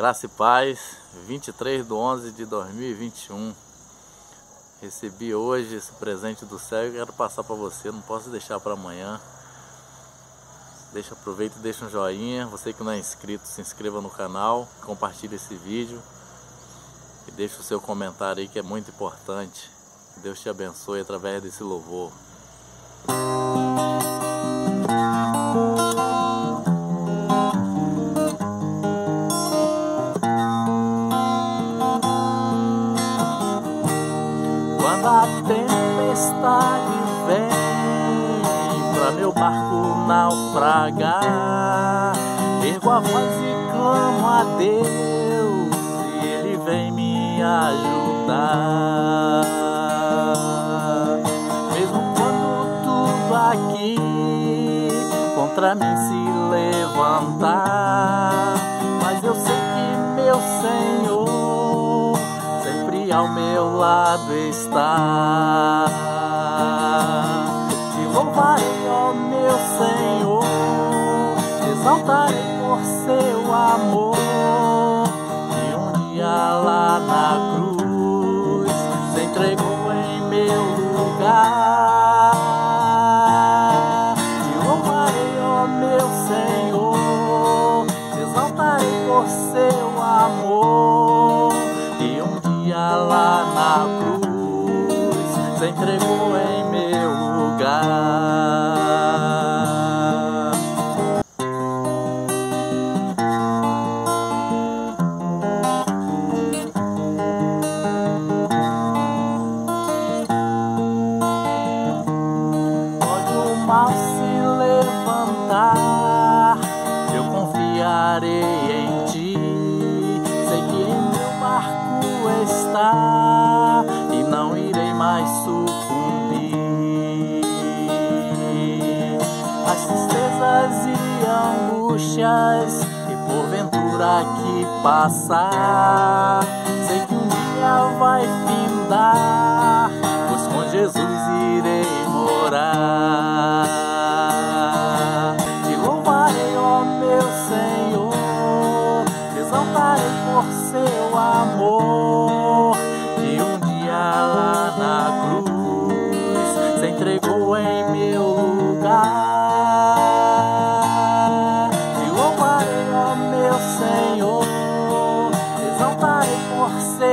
Graça e paz, 23 de 11 de 2021. Recebi hoje esse presente do céu e quero passar para você, não posso deixar para amanhã. Deixa, aproveita e deixa um joinha. Você que não é inscrito, se inscreva no canal, compartilhe esse vídeo e deixe o seu comentário aí que é muito importante. Deus te abençoe através desse louvor. Tempestade vem pra meu barco naufragar, ergo a voz e clamo a Deus e Ele vem me ajudar. Mesmo quando tudo aqui contra mim se levantar, mas eu sei que meu Senhor ao meu lado está. Te louvarei, ó meu Senhor, exaltarei por seu amor. E um dia lá na cruz se entregou em meu lugar. Dia lá na cruz se entregou em meu lugar. Pode o mal se levantar, eu confiarei As tristezas e angústias que porventura aqui passar, Senhor, exaltarei por seu